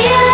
feel